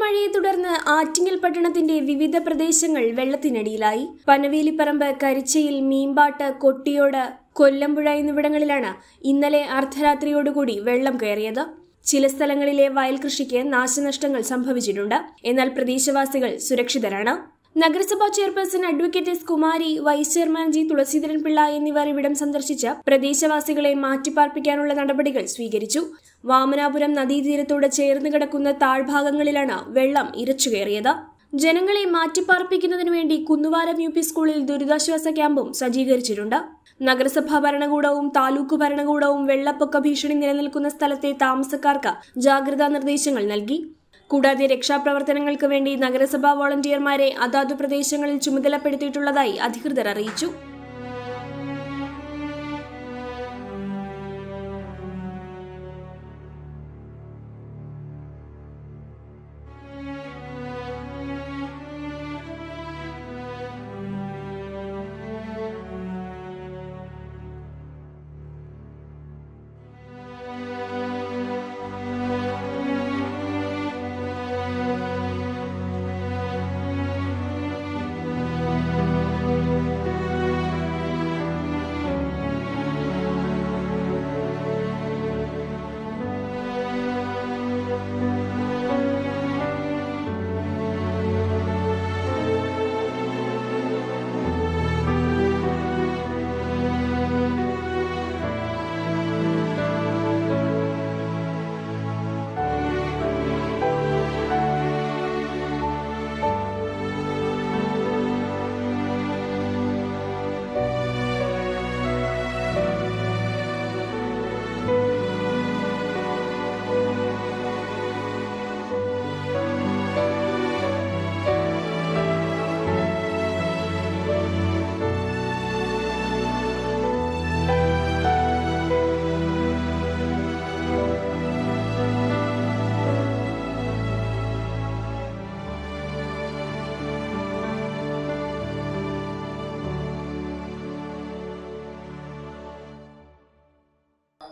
മഴയെ തുടർന്ന് ആറ്റിങ്ങൽ പട്ടണത്തിന്റെ വിവിധ പ്രദേശങ്ങൾ വെള്ളത്തിനടിയിലായി. പനവേലിപ്പറമ്പ് കരിച്ചയിൽ മീമ്പാട്ട് കൊട്ടിയോട് കൊല്ലമ്പുഴ എന്നിവിടങ്ങളിലാണ് ഇന്നലെ അർദ്ധരാത്രിയോടുകൂടി വെള്ളം കയറിയത്. ചില സ്ഥലങ്ങളിലെ വയൽ കൃഷിക്ക് നാശനഷ്ടങ്ങൾ സംഭവിച്ചിട്ടുണ്ട്. എന്നാൽ പ്രദേശവാസികൾ സുരക്ഷിതരാണ്. നഗരസഭാ chairperson advocate S Kumari vice chairman G Thulaseedharan Pillai എന്നിവർ ഇവിടം സന്ദർശിച്ച് പ്രദേശവാസികളെ മാറ്റിപ്പാർപ്പിക്കാനുള്ള നടപടികൾ സ്വീകരിച്ചു. വാമനാപുരം നദീതീരത്തോട് ചേർന്ന് കിടക്കുന്ന താഴ്ഭാഗങ്ങളിലാണ് വെള്ളം ഇരച്ചുകയറിയത്. ജനങ്ങളെ മാറ്റിപ്പാർപ്പിക്കുന്നതിനു വേണ്ടി കുന്നുവാരം യു പി സ്കൂളിൽ ദുരിതാശ്വാസ ക്യാമ്പും സജ്ജീകരിച്ചിട്ടുണ്ട്. നഗരസഭാ ഭരണകൂടവും താലൂക്ക് ഭരണകൂടവും വെള്ളപ്പൊക്ക ഭീഷണി നിലനിൽക്കുന്ന സ്ഥലത്തെ താമസക്കാർക്ക് ജാഗ്രതാ നിർദ്ദേശങ്ങൾ നൽകി. കൂടാതെ രക്ഷാപ്രവർത്തനങ്ങൾക്ക് വേണ്ടി നഗരസഭാ വോളണ്ടിയർമാരെ അതാതു പ്രദേശങ്ങളിൽ ചുമതലപ്പെടുത്തിയിട്ടുള്ളതായി അധികൃതർ അറിയിച്ചു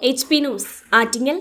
എച്ച് പി ന്യൂസ് ആറ്റിങ്ങൽ